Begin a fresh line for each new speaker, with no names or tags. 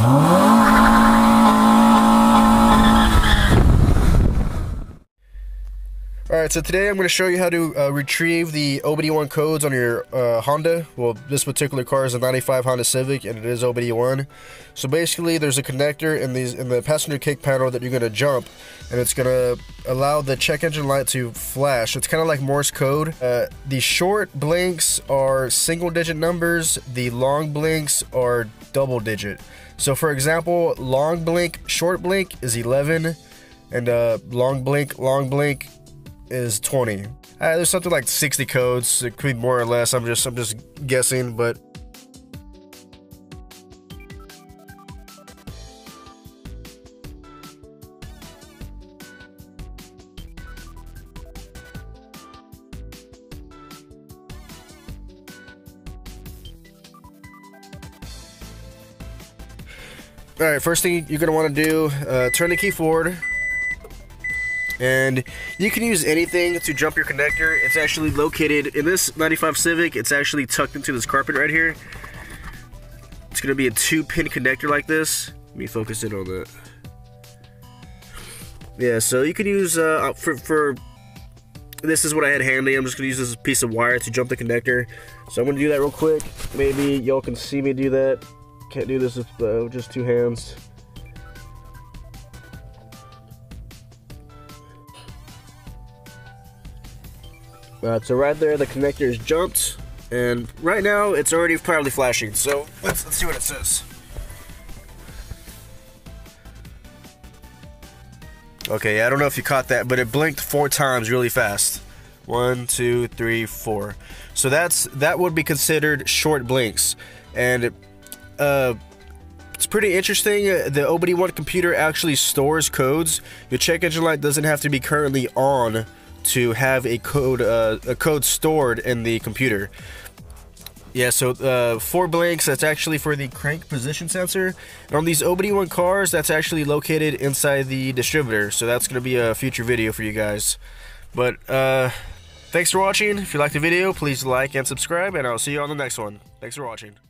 啊 Alright, so today I'm going to show you how to uh, retrieve the OBD1 codes on your uh, Honda. Well, this particular car is a 95 Honda Civic and it is OBD1. So basically, there's a connector in, these, in the passenger kick panel that you're going to jump and it's going to allow the check engine light to flash. It's kind of like Morse code. Uh, the short blinks are single digit numbers, the long blinks are double digit. So for example, long blink, short blink is 11 and uh, long blink, long blink is 20. Uh, there's something like 60 codes. It could be more or less. I'm just I'm just guessing, but Alright, first thing you're want to do, uh, turn the key forward, and you can use anything to jump your connector. It's actually located in this 95 Civic. It's actually tucked into this carpet right here. It's gonna be a two pin connector like this. Let me focus in on that. Yeah, so you can use uh, for for this is what I had handy. I'm just gonna use this piece of wire to jump the connector. So I'm gonna do that real quick. Maybe y'all can see me do that. Can't do this with uh, just two hands. Uh, so right there, the connector is jumped, and right now it's already proudly flashing. So let's let's see what it says. Okay, I don't know if you caught that, but it blinked four times really fast. One, two, three, four. So that's that would be considered short blinks, and uh, it's pretty interesting. The OBD1 computer actually stores codes. Your check engine light doesn't have to be currently on to have a code uh, a code stored in the computer. Yeah, so uh, four blanks, that's actually for the crank position sensor. And on these OBD1 cars, that's actually located inside the distributor. So that's going to be a future video for you guys. But uh, thanks for watching. If you liked the video, please like and subscribe, and I'll see you on the next one. Thanks for watching.